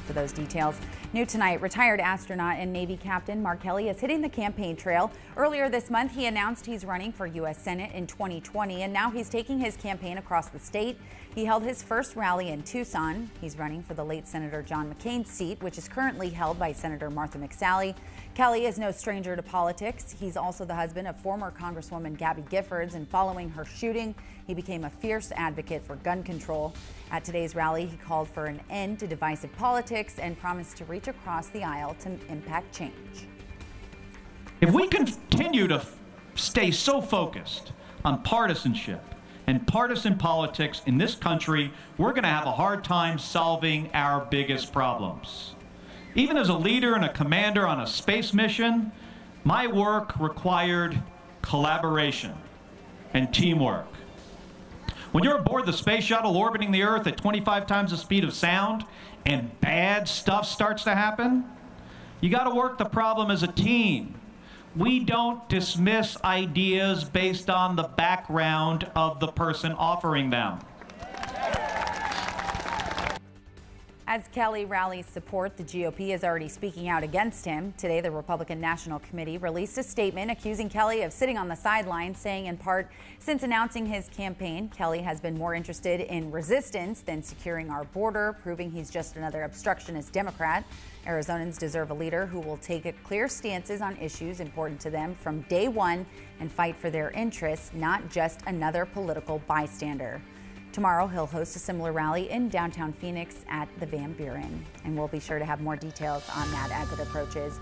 for those details. New tonight, retired astronaut and Navy Captain Mark Kelly is hitting the campaign trail. Earlier this month, he announced he's running for U.S. Senate in 2020, and now he's taking his campaign across the state. He held his first rally in Tucson. He's running for the late Senator John McCain's seat, which is currently held by Senator Martha McSally. Kelly is no stranger to politics. He's also the husband of former Congresswoman Gabby Giffords, and following her shooting, he became a fierce advocate for gun control. At today's rally, he called for an end to divisive politics and promised to reach across the aisle to impact change. If we continue to stay so focused on partisanship and partisan politics in this country, we're going to have a hard time solving our biggest problems. Even as a leader and a commander on a space mission, my work required collaboration and teamwork. When you're aboard the space shuttle orbiting the Earth at 25 times the speed of sound and bad stuff starts to happen, you got to work the problem as a team. We don't dismiss ideas based on the background of the person offering them. As Kelly rallies support, the GOP is already speaking out against him. Today, the Republican National Committee released a statement accusing Kelly of sitting on the sidelines, saying in part, since announcing his campaign, Kelly has been more interested in resistance than securing our border, proving he's just another obstructionist Democrat. Arizonans deserve a leader who will take clear stances on issues important to them from day one and fight for their interests, not just another political bystander. Tomorrow, he'll host a similar rally in downtown Phoenix at the Van Buren. And we'll be sure to have more details on that as it approaches.